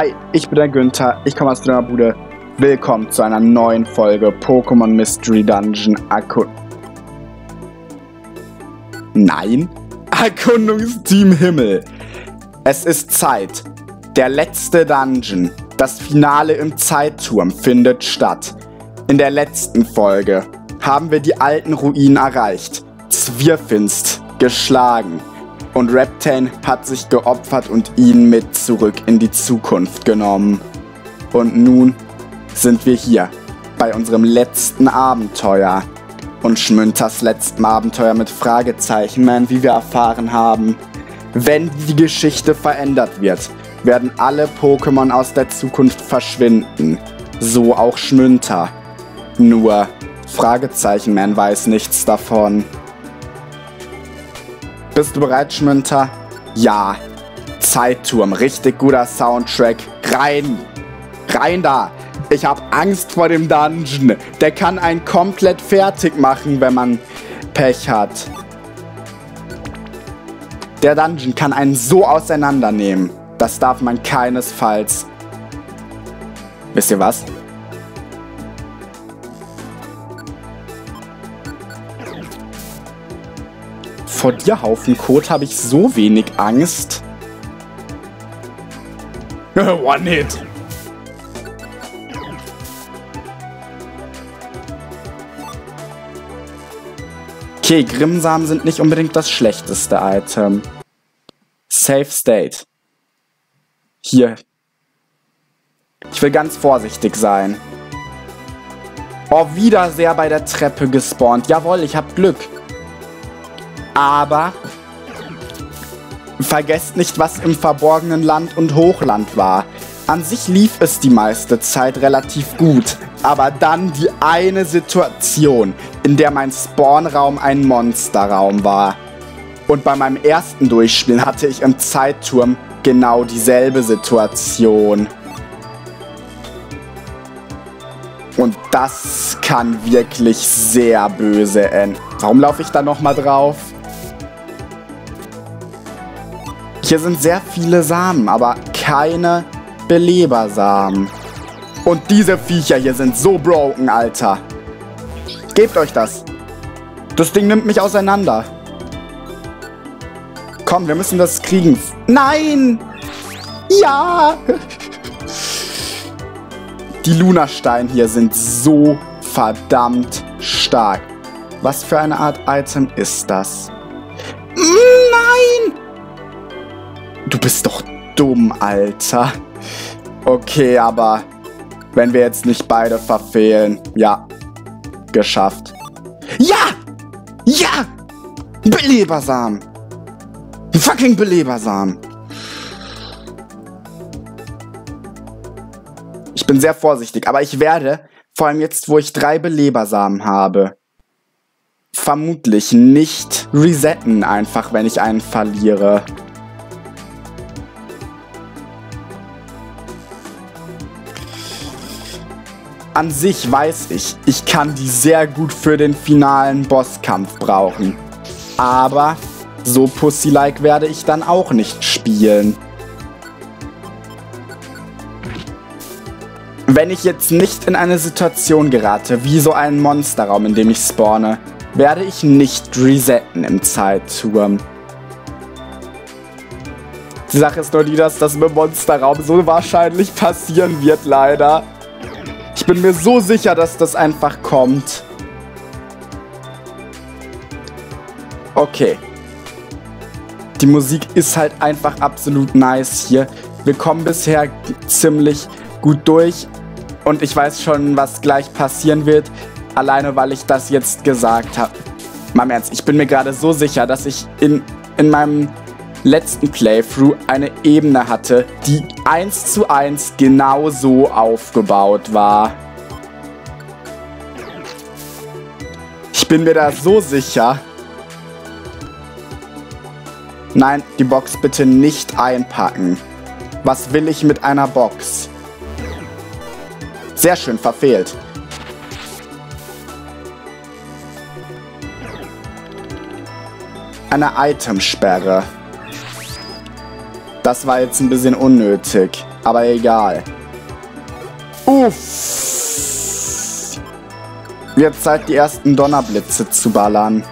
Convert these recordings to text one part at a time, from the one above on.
Hi, ich bin der Günther, ich komme aus der Bude. Willkommen zu einer neuen Folge Pokémon Mystery Dungeon Akku... Nein? Erkundungsteam Himmel. Es ist Zeit. Der letzte Dungeon, das Finale im Zeitturm, findet statt. In der letzten Folge haben wir die alten Ruinen erreicht, Zwirfinst geschlagen und Reptane hat sich geopfert und ihn mit zurück in die Zukunft genommen. Und nun sind wir hier bei unserem letzten Abenteuer. Und Schmünters letzten Abenteuer mit Fragezeichen, man, wie wir erfahren haben. Wenn die Geschichte verändert wird, werden alle Pokémon aus der Zukunft verschwinden. So auch Schmünter. Nur Fragezeichen, man weiß nichts davon. Bist du bereit, Schmünter? Ja. Zeitturm, richtig guter Soundtrack. Rein! Rein da! Ich hab Angst vor dem Dungeon. Der kann einen komplett fertig machen, wenn man Pech hat. Der Dungeon kann einen so auseinandernehmen. Das darf man keinesfalls. Wisst ihr was? Vor dir, Haufen Kot, habe ich so wenig Angst. One Hit. Okay, Grimmsamen sind nicht unbedingt das schlechteste Item. Safe State. Hier. Ich will ganz vorsichtig sein. Oh, wieder sehr bei der Treppe gespawnt. Jawohl, ich hab Glück. Aber vergesst nicht, was im verborgenen Land und Hochland war. An sich lief es die meiste Zeit relativ gut, aber dann die eine Situation, in der mein Spawnraum ein Monsterraum war. Und bei meinem ersten Durchspielen hatte ich im Zeitturm genau dieselbe Situation. Und das kann wirklich sehr böse enden. Warum laufe ich da nochmal drauf? Hier sind sehr viele Samen, aber keine Belebersamen. Und diese Viecher hier sind so broken, Alter. Gebt euch das. Das Ding nimmt mich auseinander. Komm, wir müssen das kriegen. Nein! Ja! Die Lunasteine hier sind so verdammt stark. Was für eine Art Item ist das? Nein! Du bist doch dumm, Alter. Okay, aber wenn wir jetzt nicht beide verfehlen, ja, geschafft. Ja! Ja! Belebersamen! Fucking Belebersamen! Ich bin sehr vorsichtig, aber ich werde, vor allem jetzt, wo ich drei Belebersamen habe, vermutlich nicht resetten, einfach wenn ich einen verliere. An sich weiß ich, ich kann die sehr gut für den finalen Bosskampf brauchen. Aber so Pussy-like werde ich dann auch nicht spielen. Wenn ich jetzt nicht in eine Situation gerate, wie so einen Monsterraum, in dem ich spawne, werde ich nicht resetten im Zeitturm. Die Sache ist nur die, dass das mit Monsterraum so wahrscheinlich passieren wird, leider. Ich bin mir so sicher, dass das einfach kommt. Okay. Die Musik ist halt einfach absolut nice hier. Wir kommen bisher ziemlich gut durch. Und ich weiß schon, was gleich passieren wird. Alleine, weil ich das jetzt gesagt habe. Mal im Ernst, ich bin mir gerade so sicher, dass ich in, in meinem letzten Playthrough eine Ebene hatte, die eins zu eins genau so aufgebaut war. Ich bin mir da so sicher. Nein, die Box bitte nicht einpacken. Was will ich mit einer Box? Sehr schön, verfehlt. Eine Itemsperre. Das war jetzt ein bisschen unnötig. aber egal. Uff. Wird Zeit, die ersten Donnerblitze zu ballern.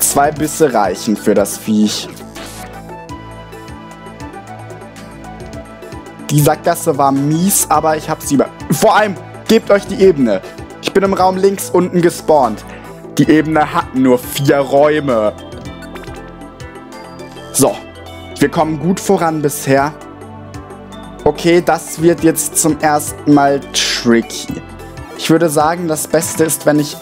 Zwei Bisse reichen für das Viech. Die Sackgasse war mies, aber ich habe sie über... Vor allem, gebt euch die Ebene. Ich bin im Raum links unten gespawnt. Die Ebene hat nur vier Räume. So, wir kommen gut voran bisher. Okay, das wird jetzt zum ersten Mal tricky. Ich würde sagen, das Beste ist, wenn ich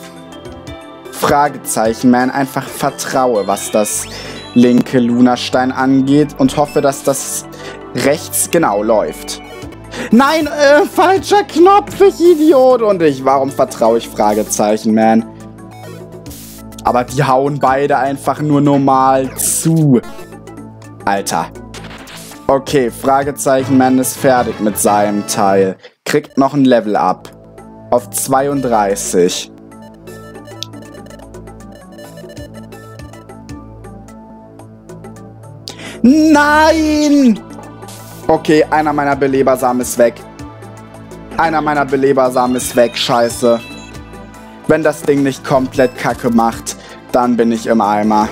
Fragezeichen Man einfach vertraue, was das linke Lunastein angeht und hoffe, dass das rechts genau läuft. Nein, äh, falscher Knopf, ich Idiot. Und ich, warum vertraue ich Fragezeichen, man? Aber die hauen beide einfach nur normal zu. Alter. Okay, Fragezeichen Man ist fertig mit seinem Teil. Kriegt noch ein Level up. Auf 32. Nein! Okay, einer meiner Belebersamen ist weg. Einer meiner Belebersamen ist weg, scheiße. Wenn das Ding nicht komplett kacke macht, dann bin ich im Eimer.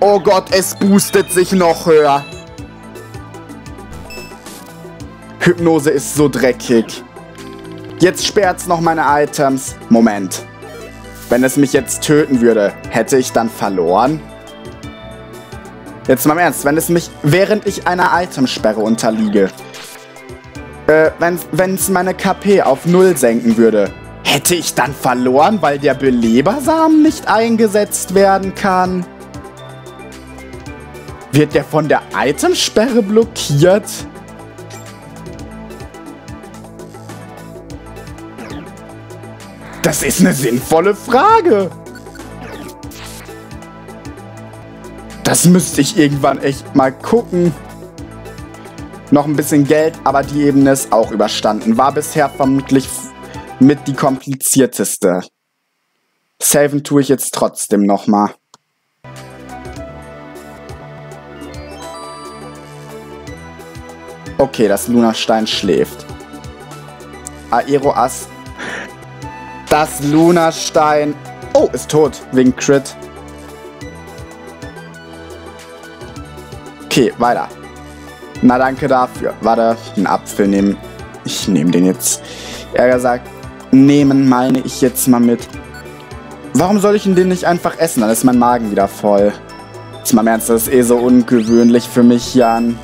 Oh Gott, es boostet sich noch höher. Hypnose ist so dreckig. Jetzt sperrt's noch meine Items. Moment. Wenn es mich jetzt töten würde, hätte ich dann verloren? Jetzt mal im Ernst, wenn es mich, während ich einer Itemsperre unterliege, äh, wenn es meine KP auf Null senken würde, hätte ich dann verloren, weil der Belebersamen nicht eingesetzt werden kann? Wird der von der Itemsperre blockiert? Das ist eine sinnvolle Frage. Das müsste ich irgendwann echt mal gucken. Noch ein bisschen Geld, aber die Ebene ist auch überstanden. War bisher vermutlich mit die komplizierteste. Saven tue ich jetzt trotzdem nochmal. Okay, das Lunastein schläft. Aeroas. Das Lunastein. Oh, ist tot. Wegen Crit. Okay, weiter. Na, danke dafür. Warte, einen Apfel nehmen. Ich nehme den jetzt. Er gesagt, nehmen meine ich jetzt mal mit. Warum soll ich ihn den nicht einfach essen? Dann ist mein Magen wieder voll. Jetzt mal im Ernst, das ist eh so ungewöhnlich für mich, Jan.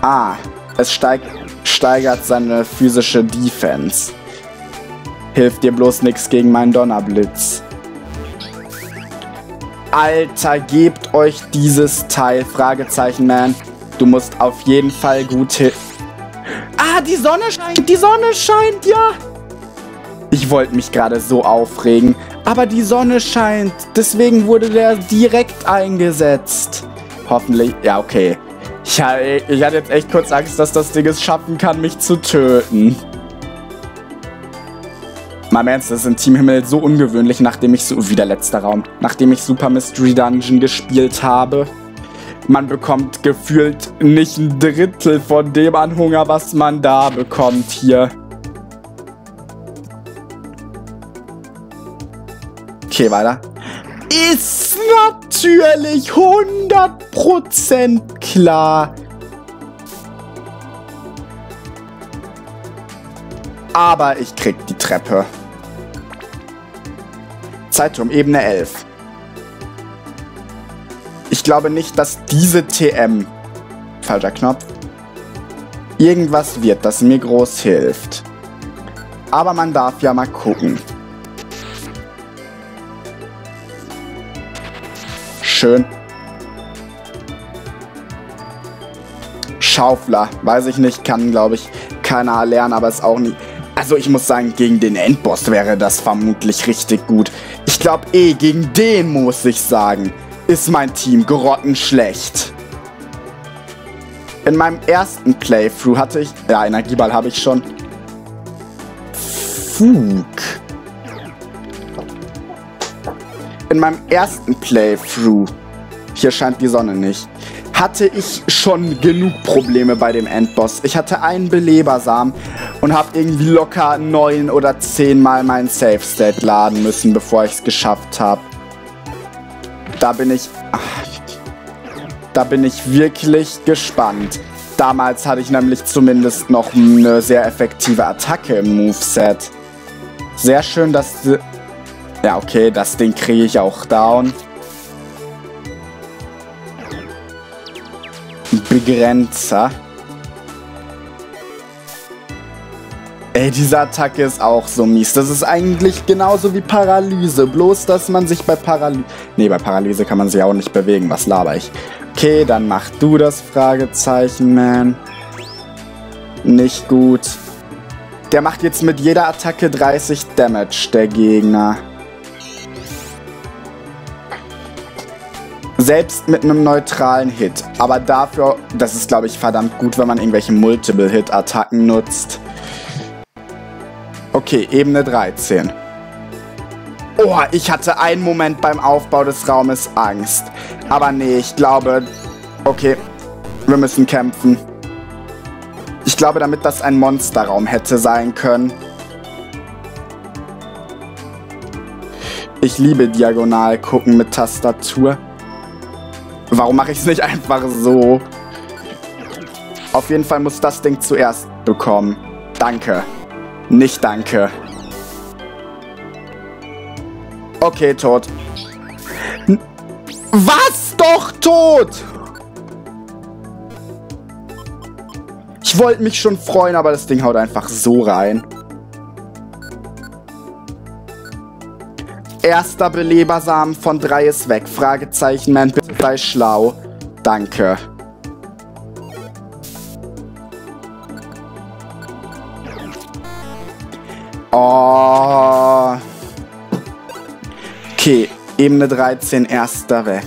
Ah, es steig steigert seine physische Defense. Hilft dir bloß nichts gegen meinen Donnerblitz. Alter, gebt euch dieses Teil. Fragezeichen, man. Du musst auf jeden Fall gut hin. Ah, die Sonne scheint. Die Sonne scheint, ja. Ich wollte mich gerade so aufregen. Aber die Sonne scheint. Deswegen wurde der direkt eingesetzt. Hoffentlich. Ja, okay. Ich, ich hatte jetzt echt kurz Angst, dass das Ding es schaffen kann, mich zu töten. Mal im Ernst, das ist in Team Himmel so ungewöhnlich, nachdem ich so, wieder letzter Raum, nachdem ich Super Mystery Dungeon gespielt habe. Man bekommt gefühlt nicht ein Drittel von dem an Hunger, was man da bekommt hier. Okay, weiter. Ist natürlich 100% klar. Aber ich krieg die Treppe. Zeiturm, Ebene 11. Ich glaube nicht, dass diese TM, falscher Knopf, irgendwas wird, das mir groß hilft. Aber man darf ja mal gucken. Schön. Schaufler, weiß ich nicht, kann glaube ich keiner lernen, aber ist auch nicht also ich muss sagen, gegen den Endboss wäre das vermutlich richtig gut. Ich glaube eh, gegen den muss ich sagen, ist mein Team grottenschlecht. In meinem ersten Playthrough hatte ich, ja, Energieball habe ich schon, Fug. In meinem ersten Playthrough, hier scheint die Sonne nicht, hatte ich schon genug Probleme bei dem Endboss. Ich hatte einen Belebersamen und habe irgendwie locker neun oder zehnmal meinen Save State laden müssen, bevor ich es geschafft habe. Da bin ich... Da bin ich wirklich gespannt. Damals hatte ich nämlich zumindest noch eine sehr effektive Attacke im Moveset. Sehr schön, dass... Ja, okay, das Ding kriege ich auch down. Begrenzer. Ey, diese Attacke ist auch so mies. Das ist eigentlich genauso wie Paralyse. Bloß, dass man sich bei Paralyse... Nee, bei Paralyse kann man sich auch nicht bewegen. Was laber ich? Okay, dann mach du das Fragezeichen, man. Nicht gut. Der macht jetzt mit jeder Attacke 30 Damage, der Gegner. Selbst mit einem neutralen Hit. Aber dafür, das ist glaube ich verdammt gut, wenn man irgendwelche Multiple-Hit-Attacken nutzt. Okay, Ebene 13. Oh, ich hatte einen Moment beim Aufbau des Raumes Angst. Aber nee, ich glaube... Okay, wir müssen kämpfen. Ich glaube, damit das ein Monsterraum hätte sein können. Ich liebe diagonal gucken mit Tastatur. Warum mache ich es nicht einfach so? Auf jeden Fall muss das Ding zuerst bekommen. Danke. Nicht danke. Okay, tot. Was? Doch tot! Ich wollte mich schon freuen, aber das Ding haut einfach so rein. Erster Belebersamen von drei ist weg. Fragezeichen, man, bitte sei schlau. Danke. Oh. Okay, Ebene 13, erster weg.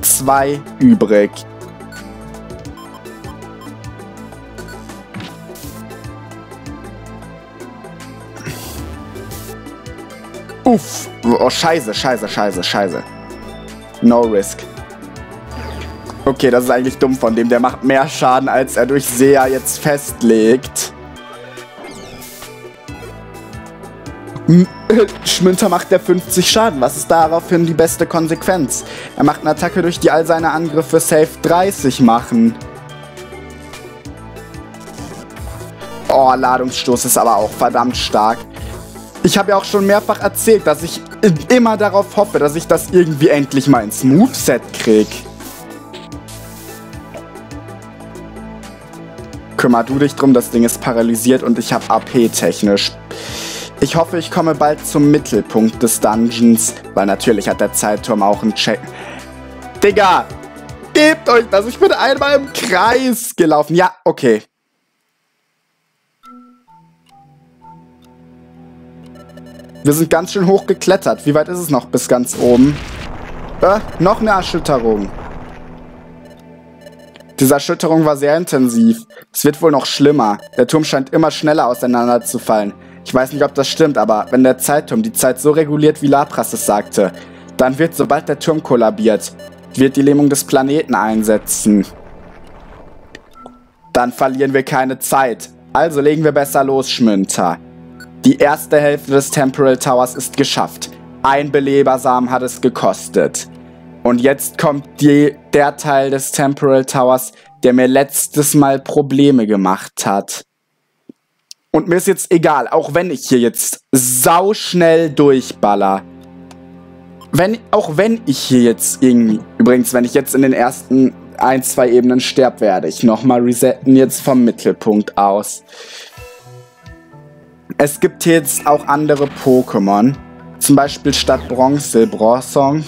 Zwei übrig. Uff. Oh, scheiße, scheiße, scheiße, scheiße. No risk. Okay, das ist eigentlich dumm von dem. Der macht mehr Schaden, als er durch Sea jetzt festlegt. Schmünter macht der 50 Schaden. Was ist daraufhin die beste Konsequenz? Er macht eine Attacke, durch die all seine Angriffe safe 30 machen. Oh, Ladungsstoß ist aber auch verdammt stark. Ich habe ja auch schon mehrfach erzählt, dass ich immer darauf hoffe, dass ich das irgendwie endlich mal ins Moveset krieg. Kümmer du dich drum, das Ding ist paralysiert und ich habe AP technisch. Ich hoffe, ich komme bald zum Mittelpunkt des Dungeons, weil natürlich hat der Zeitturm auch einen Check. Digga! Gebt euch das! Ich bin einmal im Kreis gelaufen. Ja, okay. Wir sind ganz schön hoch geklettert. Wie weit ist es noch bis ganz oben? Äh, noch eine Erschütterung. Diese Erschütterung war sehr intensiv. Es wird wohl noch schlimmer. Der Turm scheint immer schneller auseinanderzufallen. Ich weiß nicht, ob das stimmt, aber wenn der Zeitturm die Zeit so reguliert, wie Lapras es sagte, dann wird, sobald der Turm kollabiert, wird die Lähmung des Planeten einsetzen. Dann verlieren wir keine Zeit. Also legen wir besser los, Schmünter. Die erste Hälfte des Temporal Towers ist geschafft. Ein Belebersamen hat es gekostet. Und jetzt kommt die, der Teil des Temporal Towers, der mir letztes Mal Probleme gemacht hat. Und mir ist jetzt egal, auch wenn ich hier jetzt sauschnell durchballer. Wenn, auch wenn ich hier jetzt irgendwie... Übrigens, wenn ich jetzt in den ersten ein, zwei Ebenen sterbe, werde ich nochmal resetten jetzt vom Mittelpunkt aus. Es gibt jetzt auch andere Pokémon. Zum Beispiel statt Bronze Bronzong.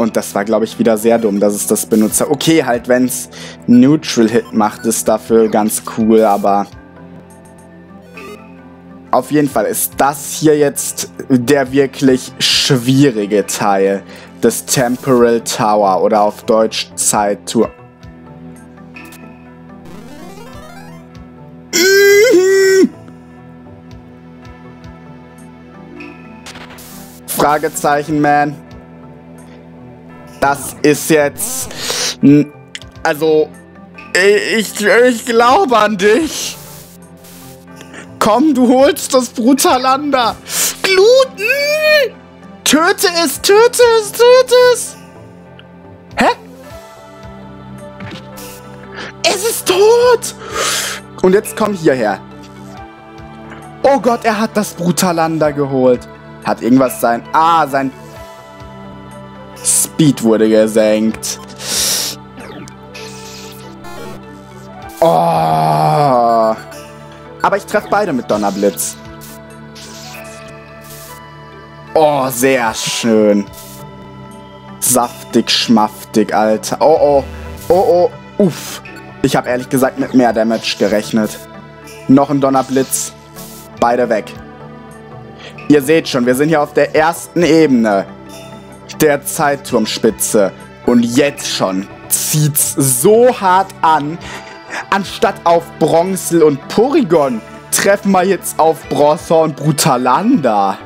Und das war, glaube ich, wieder sehr dumm, dass es das benutze. Okay, halt, wenn es Neutral Hit macht, ist dafür ganz cool, aber... Auf jeden Fall ist das hier jetzt der wirklich schwierige Teil des Temporal Tower oder auf Deutsch Zeittour. Fragezeichen, man. Das ist jetzt... Also, ich, ich glaube an dich. Komm, du holst das Brutalander. Gluten! Töte es, töte es, töte es! Hä? Es ist tot! Und jetzt komm hierher. Oh Gott, er hat das Brutalander geholt. Hat irgendwas sein... Ah, sein... Speed wurde gesenkt. Oh. Aber ich treffe beide mit Donnerblitz. Oh, sehr schön. Saftig, schmaftig, Alter. Oh, oh. Oh, oh. Uff. Ich habe ehrlich gesagt mit mehr Damage gerechnet. Noch ein Donnerblitz. Beide weg. Ihr seht schon, wir sind hier auf der ersten Ebene der Zeitturmspitze. Und jetzt schon zieht's so hart an. Anstatt auf Bronzel und Porygon treffen wir jetzt auf Bronzer und Brutalanda.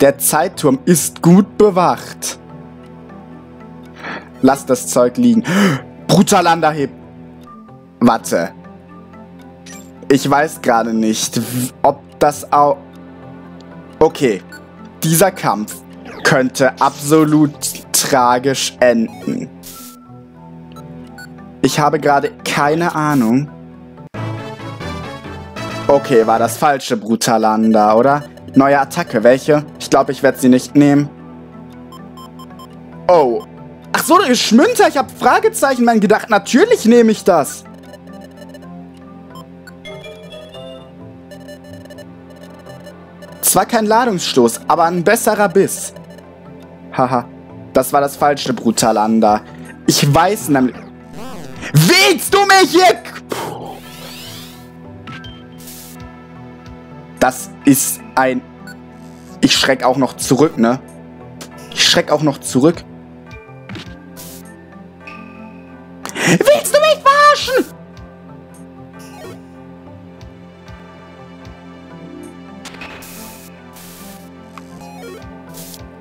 Der Zeitturm ist gut bewacht. Lass das Zeug liegen. Brutalanda hebt. Warte. Ich weiß gerade nicht, ob das auch... Okay. Dieser Kampf könnte absolut tragisch enden. Ich habe gerade keine Ahnung. Okay, war das falsche Brutalanda, oder? Neue Attacke, welche? Ich glaube, ich werde sie nicht nehmen. Oh. Ach so, Schmünter, ich habe Fragezeichen mein gedacht. Natürlich nehme ich das. Zwar kein Ladungsstoß, aber ein besserer Biss. Haha, das war das falsche Brutalanda. Ich weiß nämlich... Willst du mich hier... Das ist ein... Ich schreck auch noch zurück, ne? Ich schreck auch noch zurück. Willst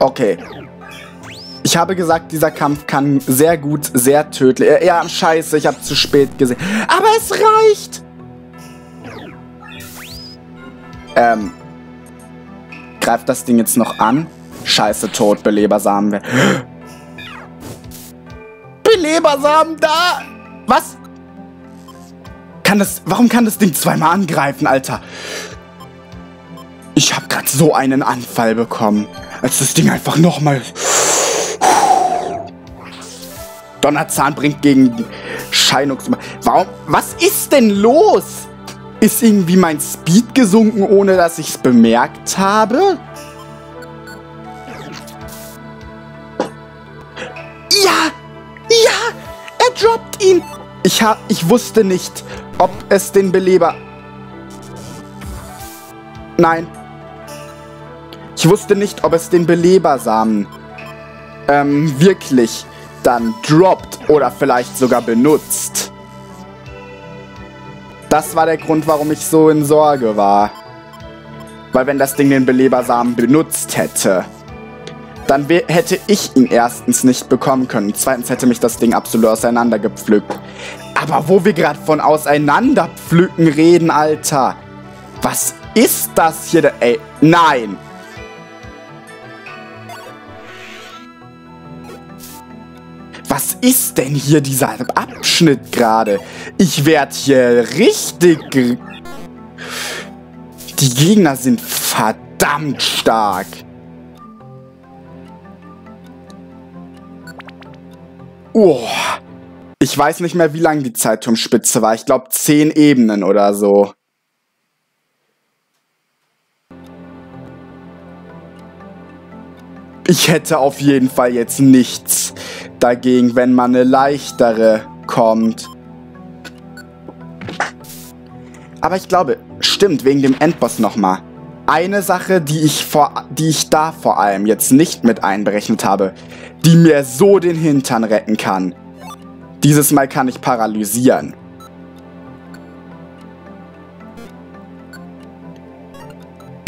Okay. Ich habe gesagt, dieser Kampf kann sehr gut, sehr tödlich... Ja, scheiße, ich habe zu spät gesehen. Aber es reicht! Ähm. Greift das Ding jetzt noch an? Scheiße, tot, Belebersamen. Belebersamen da! Was? Kann das... Warum kann das Ding zweimal angreifen, Alter? Ich habe gerade so einen Anfall bekommen. Als das Ding einfach nochmal... Donnerzahn bringt gegen Scheinungs... Warum? Was ist denn los? Ist irgendwie mein Speed gesunken, ohne dass ich es bemerkt habe? Ja! Ja! Er droppt ihn! Ich, hab, ich wusste nicht, ob es den Beleber... Nein. Ich wusste nicht, ob es den Belebersamen ähm, wirklich dann droppt oder vielleicht sogar benutzt. Das war der Grund, warum ich so in Sorge war. Weil wenn das Ding den Belebersamen benutzt hätte, dann hätte ich ihn erstens nicht bekommen können. Zweitens hätte mich das Ding absolut auseinandergepflückt. Aber wo wir gerade von auseinanderpflücken reden, Alter. Was ist das hier? Ey, nein. Was ist denn hier dieser Abschnitt gerade? Ich werde hier richtig... Die Gegner sind verdammt stark. Oh. Ich weiß nicht mehr, wie lang die Zeitumspitze war. Ich glaube, zehn Ebenen oder so. Ich hätte auf jeden Fall jetzt nichts dagegen, wenn man eine leichtere kommt. Aber ich glaube, stimmt, wegen dem Endboss nochmal. Eine Sache, die ich, vor, die ich da vor allem jetzt nicht mit einberechnet habe, die mir so den Hintern retten kann. Dieses Mal kann ich paralysieren.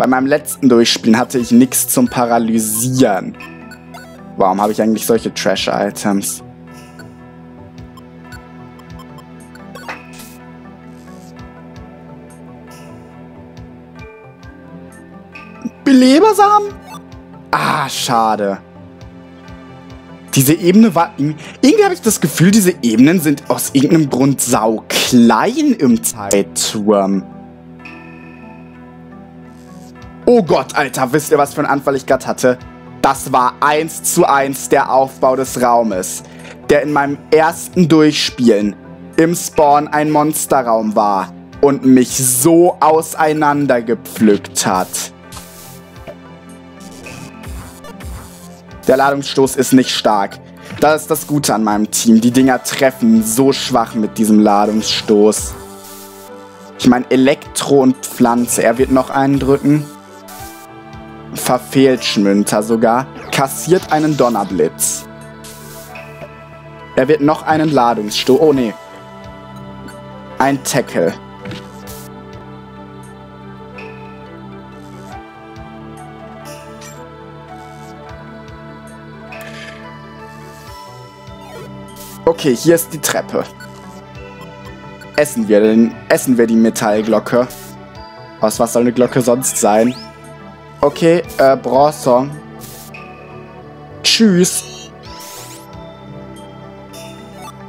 Bei meinem letzten Durchspielen hatte ich nichts zum Paralysieren. Warum habe ich eigentlich solche Trash-Items? Belebersamen? Ah, schade. Diese Ebene war... Irgendwie habe ich das Gefühl, diese Ebenen sind aus irgendeinem Grund sau klein im Zeitturm. Oh Gott, Alter, wisst ihr, was für einen Anfall ich gerade hatte? Das war eins zu eins der Aufbau des Raumes, der in meinem ersten Durchspielen im Spawn ein Monsterraum war und mich so auseinandergepflückt hat. Der Ladungsstoß ist nicht stark. Das ist das Gute an meinem Team. Die Dinger treffen so schwach mit diesem Ladungsstoß. Ich meine, Elektro und Pflanze. Er wird noch einen drücken. Verfehlt Schmünter sogar. Kassiert einen Donnerblitz. Er wird noch einen Ladungsstoß. Oh, nee. Ein Tackle. Okay, hier ist die Treppe. Essen wir denn, essen wir die Metallglocke. Aus was soll eine Glocke sonst sein? Okay, äh, Bronson. Tschüss.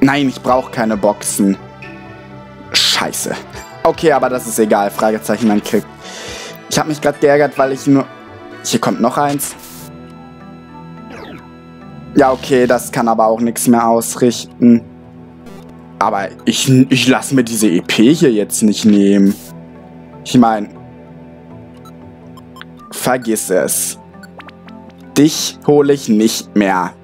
Nein, ich brauche keine Boxen. Scheiße. Okay, aber das ist egal. Fragezeichen, man kriegt. Ich habe mich gerade geärgert, weil ich nur... Hier kommt noch eins. Ja, okay, das kann aber auch nichts mehr ausrichten. Aber ich, ich lasse mir diese EP hier jetzt nicht nehmen. Ich meine, vergiss es. Dich hole ich nicht mehr.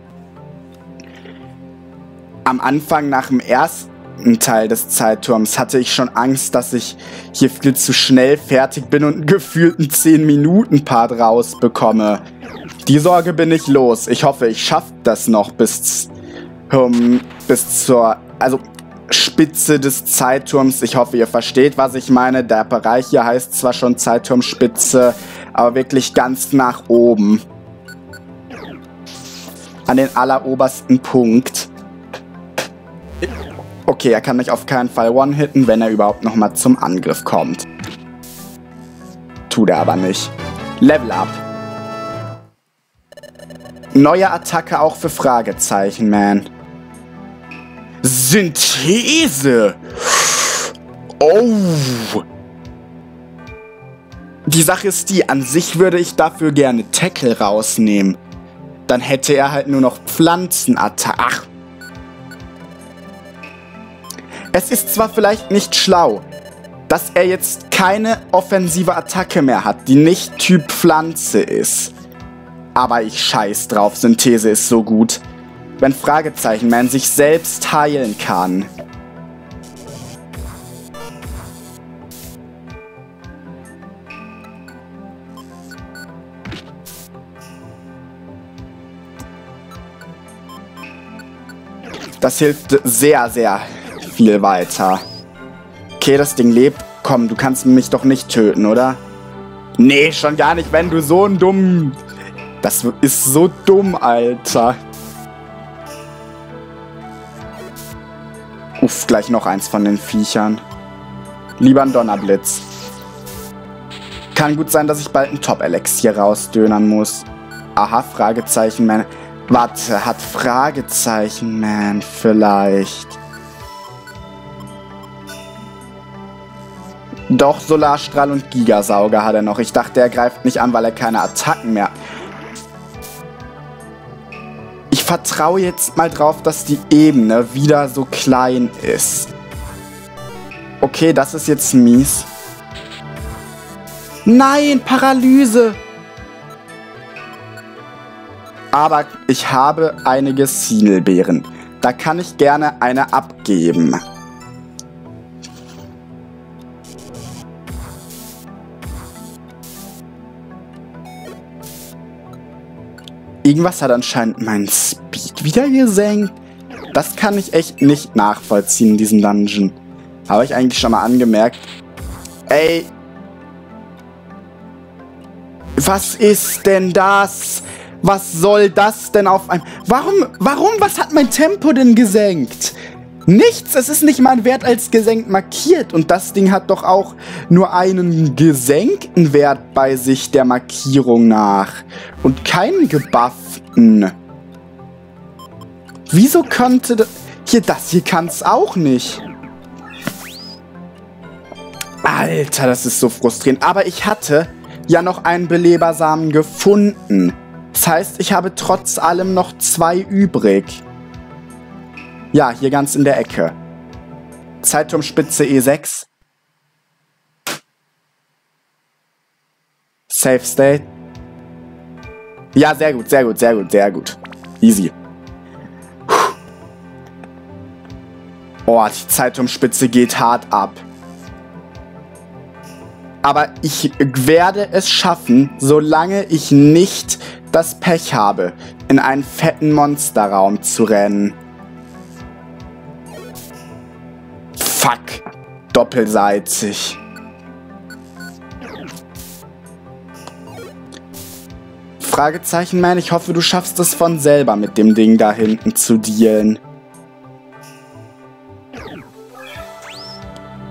Am Anfang nach dem ersten Teil des Zeitturms hatte ich schon Angst, dass ich hier viel zu schnell fertig bin und einen gefühlten 10-Minuten-Part rausbekomme. Die Sorge bin ich los. Ich hoffe, ich schaffe das noch bis, um, bis zur also Spitze des Zeitturms. Ich hoffe, ihr versteht, was ich meine. Der Bereich hier heißt zwar schon Zeitturmspitze, aber wirklich ganz nach oben. An den allerobersten Punkt. Okay, er kann mich auf keinen Fall one-hitten, wenn er überhaupt nochmal zum Angriff kommt. Tut er aber nicht. Level up. Neue Attacke auch für Fragezeichen, man. Synthese! Oh! Die Sache ist die, an sich würde ich dafür gerne Tackle rausnehmen. Dann hätte er halt nur noch Pflanzenattacke. Ach. Es ist zwar vielleicht nicht schlau, dass er jetzt keine offensive Attacke mehr hat, die nicht Typ Pflanze ist. Aber ich scheiß drauf, Synthese ist so gut. Wenn Fragezeichen Man sich selbst heilen kann. Das hilft sehr, sehr viel weiter. Okay, das Ding lebt. Komm, du kannst mich doch nicht töten, oder? Nee, schon gar nicht, wenn du so einen dummen das ist so dumm, Alter. Uff, gleich noch eins von den Viechern. Lieber ein Donnerblitz. Kann gut sein, dass ich bald ein Top-Elixier rausdönern muss. Aha, Fragezeichen, Man. Warte, hat Fragezeichen, Man vielleicht. Doch, Solarstrahl und Gigasauger hat er noch. Ich dachte, er greift nicht an, weil er keine Attacken mehr vertraue jetzt mal drauf, dass die Ebene wieder so klein ist. Okay, das ist jetzt mies. Nein, Paralyse! Aber ich habe einige Sinelbeeren. Da kann ich gerne eine abgeben. Irgendwas hat anscheinend meinen Speed wieder gesenkt. Das kann ich echt nicht nachvollziehen in diesem Dungeon. Habe ich eigentlich schon mal angemerkt. Ey. Was ist denn das? Was soll das denn auf einem... Warum, warum, was hat mein Tempo denn gesenkt? Nichts, es ist nicht mal ein Wert als gesenkt markiert. Und das Ding hat doch auch nur einen gesenkten Wert bei sich der Markierung nach. Und keinen gebufften. Wieso könnte das... Hier, das hier kann es auch nicht. Alter, das ist so frustrierend. Aber ich hatte ja noch einen Belebersamen gefunden. Das heißt, ich habe trotz allem noch zwei übrig. Ja, hier ganz in der Ecke. Zeitturmspitze E6. Safe State. Ja, sehr gut, sehr gut, sehr gut, sehr gut. Easy. Oh, die Zeitumspitze geht hart ab. Aber ich werde es schaffen, solange ich nicht das Pech habe, in einen fetten Monsterraum zu rennen. Fuck. Doppelseitig. Fragezeichen, man, ich hoffe, du schaffst es von selber mit dem Ding da hinten zu dealen.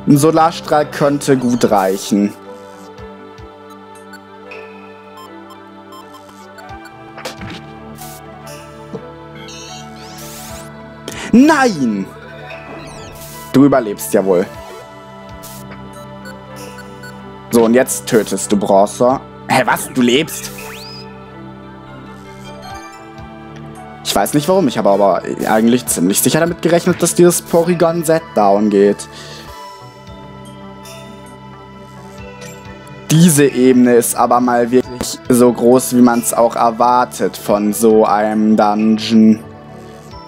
Ein Solarstrahl könnte gut reichen. Nein! Du überlebst ja wohl. So, und jetzt tötest du Bronzer. Hä, was? Du lebst? Ich weiß nicht warum, ich habe aber eigentlich ziemlich sicher damit gerechnet, dass dieses Porygon Z down geht. Diese Ebene ist aber mal wirklich so groß, wie man es auch erwartet von so einem Dungeon.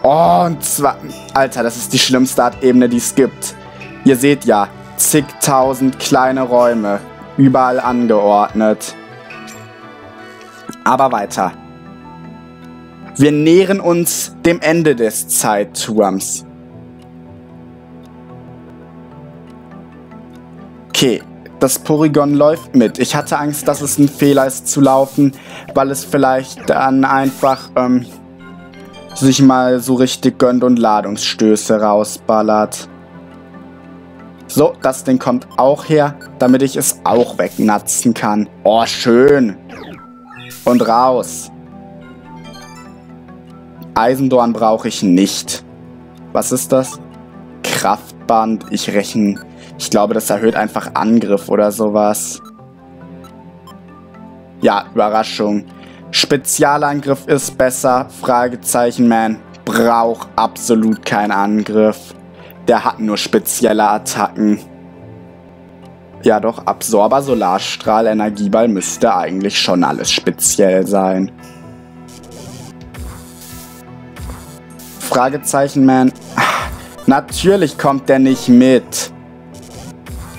Oh, und zwar... Alter, das ist die schlimmste Art Ebene, die es gibt. Ihr seht ja, zigtausend kleine Räume, überall angeordnet. Aber weiter. Wir nähern uns dem Ende des Zeitturms. Okay, das Porygon läuft mit. Ich hatte Angst, dass es ein Fehler ist zu laufen, weil es vielleicht dann einfach ähm, sich mal so richtig gönnt und Ladungsstöße rausballert. So, das Ding kommt auch her, damit ich es auch wegnatzen kann. Oh, schön. Und raus. Eisendorn brauche ich nicht. Was ist das? Kraftband. Ich rechne ich glaube, das erhöht einfach Angriff oder sowas. Ja, Überraschung. Spezialangriff ist besser. Fragezeichen, man. Braucht absolut keinen Angriff. Der hat nur spezielle Attacken. Ja doch, Absorber, Solarstrahl, Energieball müsste eigentlich schon alles speziell sein. Fragezeichen, man. Natürlich kommt der nicht mit.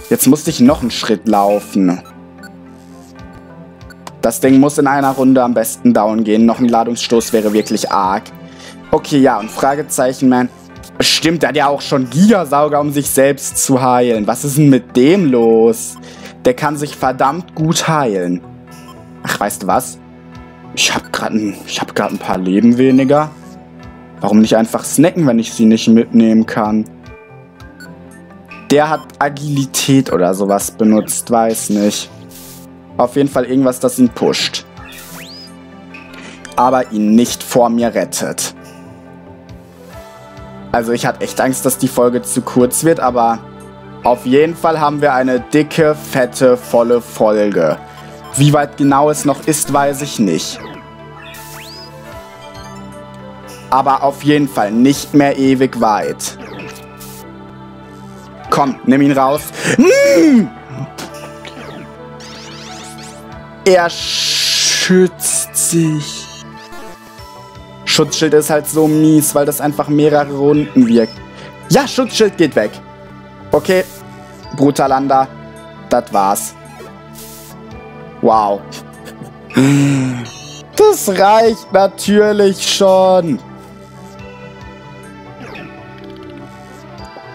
Jetzt musste ich noch einen Schritt laufen. Das Ding muss in einer Runde am besten down gehen. Noch ein Ladungsstoß wäre wirklich arg. Okay, ja, und Fragezeichen, man. Stimmt, der hat ja auch schon Gigasauger, um sich selbst zu heilen. Was ist denn mit dem los? Der kann sich verdammt gut heilen. Ach, weißt du was? Ich hab grad ein, ein paar Leben weniger. Warum nicht einfach snacken, wenn ich sie nicht mitnehmen kann? Der hat Agilität oder sowas benutzt, weiß nicht. Auf jeden Fall irgendwas, das ihn pusht. Aber ihn nicht vor mir rettet. Also ich hatte echt Angst, dass die Folge zu kurz wird, aber auf jeden Fall haben wir eine dicke, fette, volle Folge. Wie weit genau es noch ist, weiß ich nicht. Aber auf jeden Fall nicht mehr ewig weit. Komm, nimm ihn raus. Mmh! Er schützt sich. Schutzschild ist halt so mies, weil das einfach mehrere Runden wirkt. Ja, Schutzschild geht weg. Okay, Brutalanda, das war's. Wow. Das reicht natürlich schon.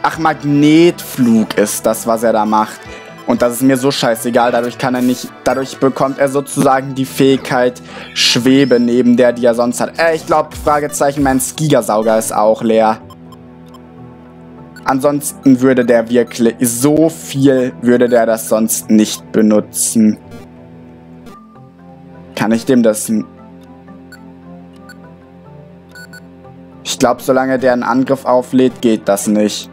Ach, Magnetflug ist das, was er da macht. Und das ist mir so scheißegal. Dadurch kann er nicht. Dadurch bekommt er sozusagen die Fähigkeit Schwebe neben der, die er sonst hat. Äh, ich glaube, Fragezeichen, mein Skigasauger ist auch leer. Ansonsten würde der wirklich. So viel würde der das sonst nicht benutzen. Kann ich dem das. Ich glaube, solange der einen Angriff auflädt, geht das nicht.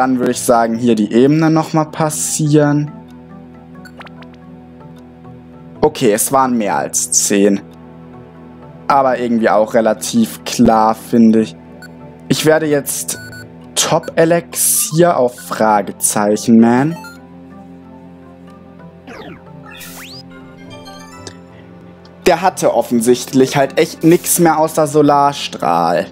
Dann würde ich sagen, hier die Ebene nochmal passieren. Okay, es waren mehr als 10. Aber irgendwie auch relativ klar, finde ich. Ich werde jetzt Top Elixier auf Fragezeichen Man. Der hatte offensichtlich halt echt nichts mehr außer Solarstrahl.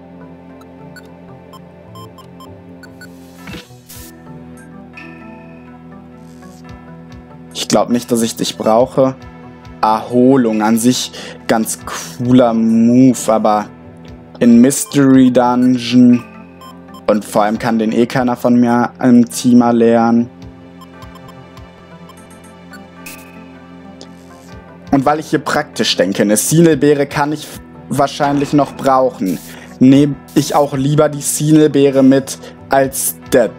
Glaube nicht, dass ich dich brauche. Erholung an sich ganz cooler Move, aber in Mystery Dungeon und vor allem kann den eh keiner von mir im Team erlernen. Und weil ich hier praktisch denke, eine Sinelbeere kann ich wahrscheinlich noch brauchen, nehme ich auch lieber die Sinelbeere mit als der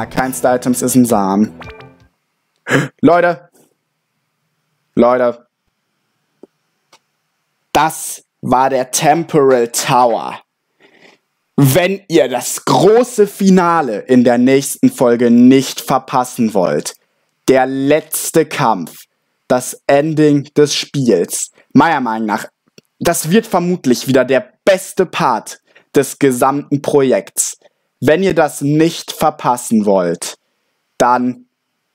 Ah, keins der Items ist ein Samen. Leute. Leute. Das war der Temporal Tower. Wenn ihr das große Finale in der nächsten Folge nicht verpassen wollt, der letzte Kampf, das Ending des Spiels, meiner Meinung nach, das wird vermutlich wieder der beste Part des gesamten Projekts. Wenn ihr das nicht verpassen wollt, dann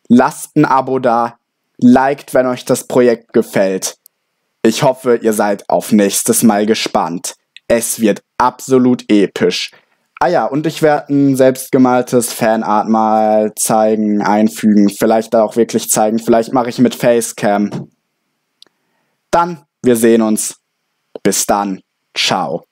lasst ein Abo da, liked, wenn euch das Projekt gefällt. Ich hoffe, ihr seid auf nächstes Mal gespannt. Es wird absolut episch. Ah ja, und ich werde ein selbstgemaltes Fanart mal zeigen, einfügen, vielleicht auch wirklich zeigen. Vielleicht mache ich mit Facecam. Dann, wir sehen uns. Bis dann. Ciao.